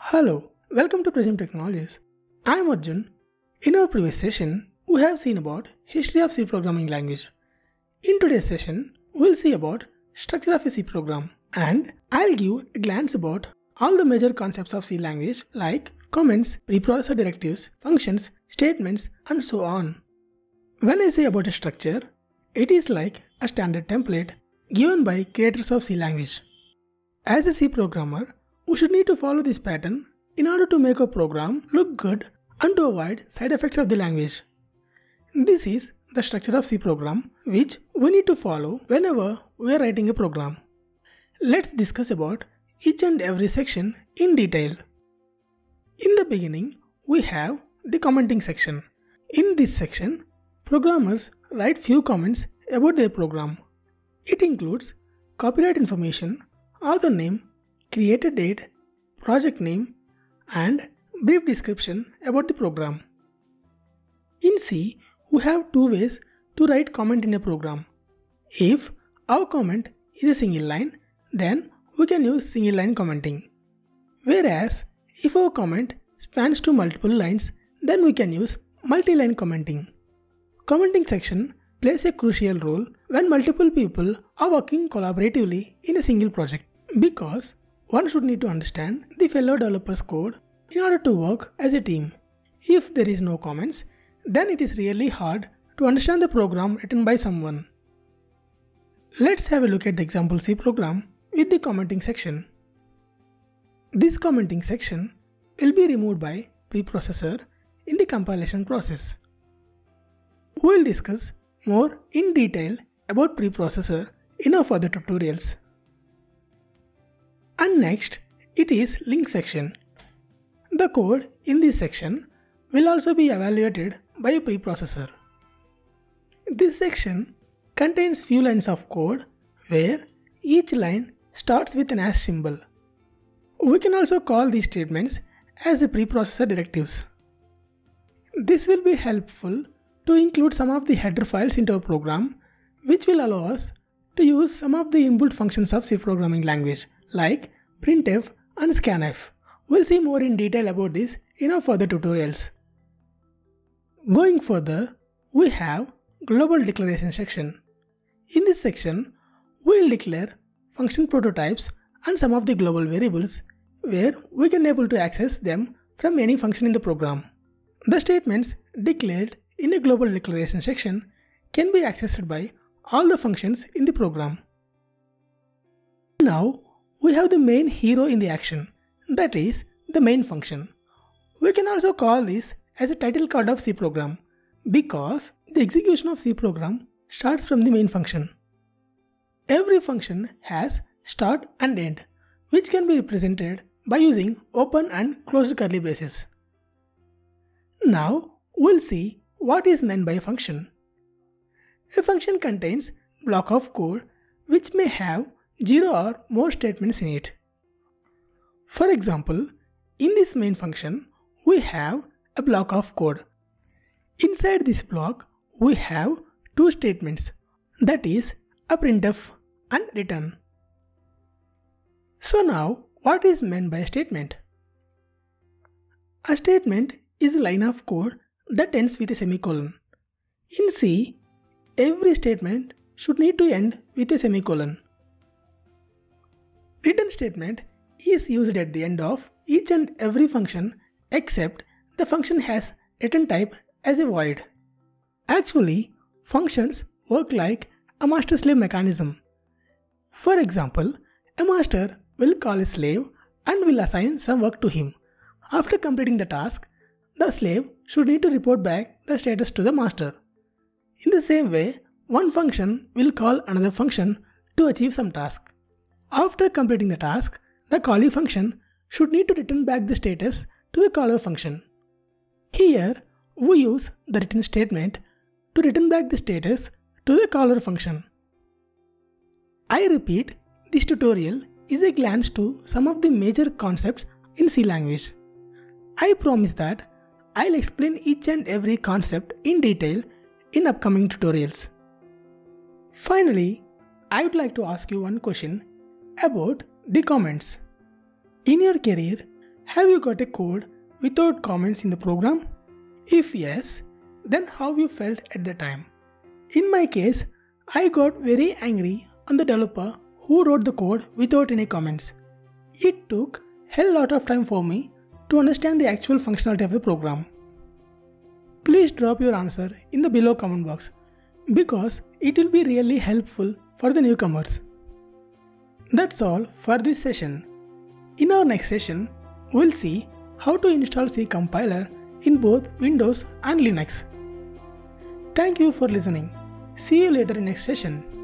Hello, welcome to Pragim Technologies. I am Arjun. In our previous session, we have seen about history of C programming language. In today's session, we'll see about structure of a C program and I'll give a glance about all the major concepts of C language like comments, preprocessor directives, functions, statements, and so on. When I say about a structure, it is like a standard template given by creators of C language. As a C programmer, we should need to follow this pattern in order to make a program look good and to avoid side effects of the language. This is the structure of C program which we need to follow whenever we are writing a program. Let's discuss about each and every section in detail. In the beginning, we have the commenting section. In this section, programmers write few comments about their program. It includes copyright information, author name, creator date, project name, and brief description about the program. In C, we have two ways to write comment in a program. If our comment is a single line, then we can use single line commenting. Whereas, if our comment spans to multiple lines, then we can use multi-line commenting. Commenting section plays a crucial role when multiple people are working collaboratively in a single project because one should need to understand the fellow developer's code in order to work as a team. If there is no comments, then it is really hard to understand the program written by someone. Let's have a look at the example C program with the commenting section. This commenting section will be removed by preprocessor in the compilation process. We will discuss more in detail about preprocessor in our further tutorials. And next, it is link section. The code in this section will also be evaluated by a preprocessor. This section contains few lines of code where each line starts with an hash symbol. We can also call these statements as the preprocessor directives. This will be helpful to include some of the header files into our program which will allow us to use some of the inbuilt functions of C programming language like printf and scanf. We'll see more in detail about this in our further tutorials. Going further, we have global declaration section. In this section, we'll declare function prototypes and some of the global variables where we can able to access them from any function in the program. The statements declared in a global declaration section can be accessed by all the functions in the program. Now we have the main hero in the action, that is the main function. We can also call this as a title card of C program because the execution of C program starts from the main function. Every function has start and end which can be represented by using open and closed curly braces. Now we'll see what is meant by a function. A function contains block of code which may have 0 or more statements in it. For example, in this main function, we have a block of code. Inside this block, we have two statements that is a printf and return. So now what is meant by a statement? A statement is a line of code that ends with a semicolon. In C, every statement should need to end with a semicolon. Return statement is used at the end of each and every function except the function has return type as a void. Actually, functions work like a master-slave mechanism. For example, a master will call a slave and will assign some work to him. After completing the task, the slave should need to report back the status to the master. In the same way, one function will call another function to achieve some task. After completing the task, the callee function should need to return back the status to the caller function. Here, we use the return statement to return back the status to the caller function. I repeat, this tutorial is a glance to some of the major concepts in C language. I promise that I'll explain each and every concept in detail in upcoming tutorials. Finally, I would like to ask you one question about the comments. In your career, Have you got a code without comments in the program? If yes, then how you felt at the time? In my case, I got very angry on the developer who wrote the code without any comments. It took hell lot of time for me to understand the actual functionality of the program. Please drop your answer in the below comment box because it will be really helpful for the newcomers. That's all for this session. In our next session, we'll see how to install C compiler in both Windows and Linux. Thank you for listening. See you later in next session.